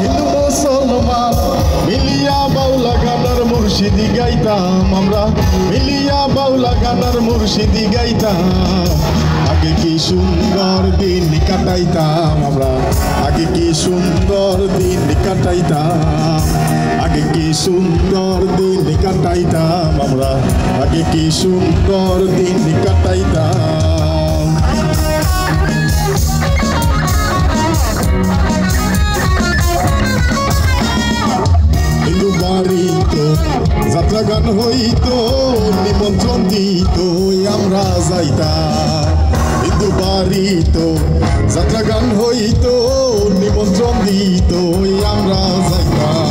হিন্দু মুসলমান, মিলিয়া বাউলা গানার মুর্শিদি গাইতাম আমরা, মিলিয়া বাউলা গানার মুর্শিদি গাইতাম। আগে কি সুন্দর দিন কাটাইতাম আমরা, আগে কি সুন্দর দিন কাটাইতাম। আগে কি সুন্দর দিন কাটাইতাম আমরা, আগে কি সুন্দর দিন কাটাইতাম। যাত্রা গান হইত, নিমন্ত্রণ দিত আমরা যাইতা হিন্দু বাড়িত, যাত্রা গান হইত, নিমন্ত্রণ দিত আমরা যাইতাম।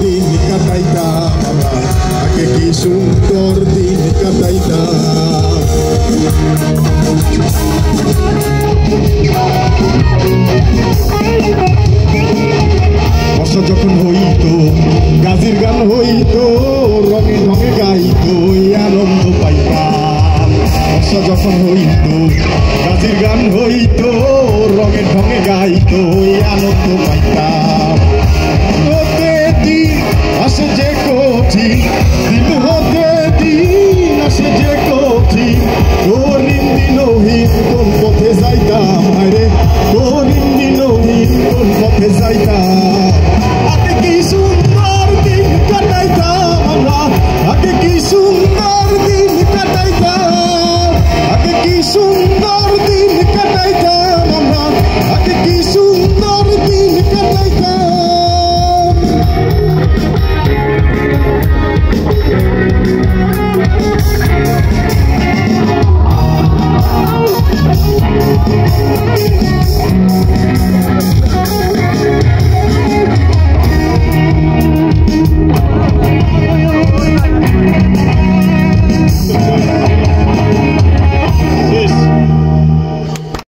দিন কি সুন্দর দিন কাটাইতাম। বর্ষা যখন গান হইতো, রঙে রঙে গাইতো আনন্দ বর্ষা যখন গান পাইতাম। আসে যে কঠিন করিম দিনহীন কোন পথে যাইতাম? আরে করিম দিনহীন কোন পথে যাইতাম?